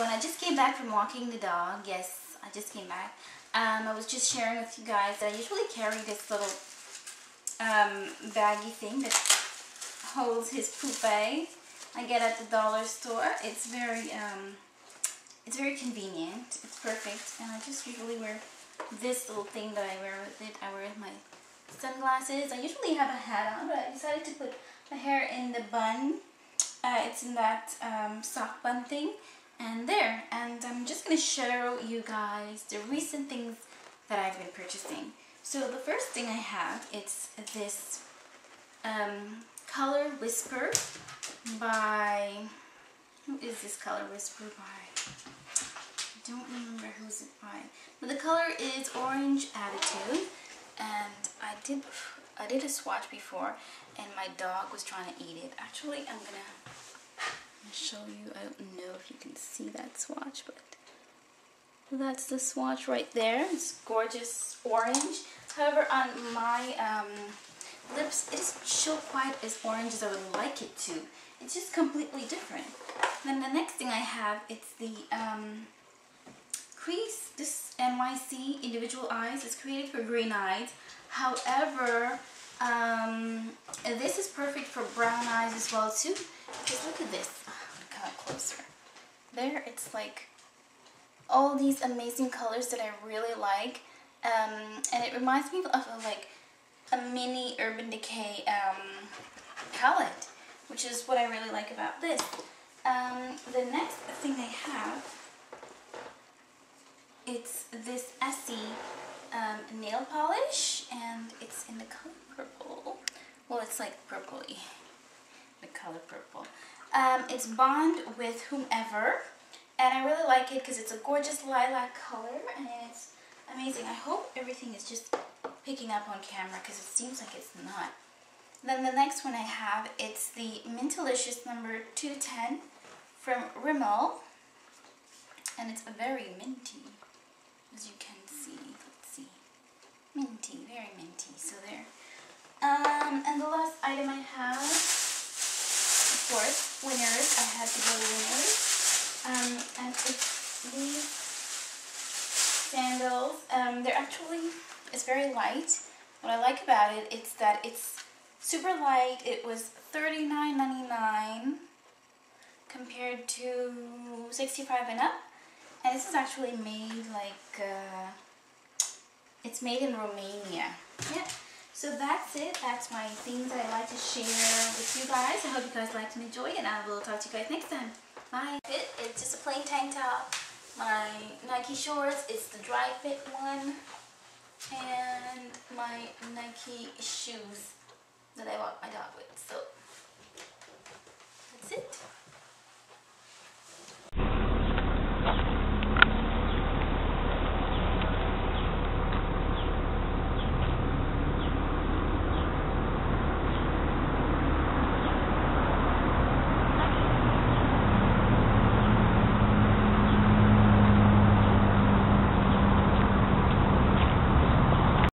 When I just came back from walking the dog, yes, I just came back, um, I was just sharing with you guys that I usually carry this little um, baggy thing that holds his poop bag I get at the dollar store. It's very, um, it's very convenient. It's perfect. And I just usually wear this little thing that I wear with it. I wear my sunglasses. I usually have a hat on, but I decided to put my hair in the bun. Uh, it's in that um, soft bun thing and there and I'm just going to show you guys the recent things that I've been purchasing. So the first thing I have it's this um, Color Whisper by who is this Color Whisper by? I don't remember who's it by. But the color is Orange Attitude and I did I did a swatch before and my dog was trying to eat it. Actually, I'm gonna show you. I don't know if you can see that swatch, but that's the swatch right there. It's gorgeous orange. However, on my um, lips, it doesn't show quite as orange as I would like it to. It's just completely different. Then the next thing I have, it's the um, crease. This NYC Individual Eyes is created for green eyes. However, um, this is perfect for brown eyes as well too. Just look at this. There, it's like all these amazing colors that I really like. Um, and it reminds me of a, like a mini Urban Decay um, palette, which is what I really like about this. Um, the next thing I have, it's this Essie um, nail polish, and it's in the color purple. Well, it's like purpley, the color purple. Um, it's Bond with Whomever. And I really like it because it's a gorgeous lilac color and it's amazing. I hope everything is just picking up on camera because it seems like it's not. Then the next one I have, it's the Mintalicious number 210 from Rimmel. And it's a very minty, as you can see. Let's see. Minty, very minty. So there. Um, and the last item I have course, winners. I had to go winners. Um, and it's these sandals. Um, they're actually, it's very light. What I like about it, it's that it's super light. It was $39.99 compared to 65 and up. And this is actually made like, uh, it's made in Romania. Yeah. So that's it. That's my things I like to share with you guys. I hope you guys liked and enjoyed and I will talk to you guys next time. Bye. It, it's just a plain tank top. My Nike shorts, it's the Dri-FIT one. And my Nike shoes that I walk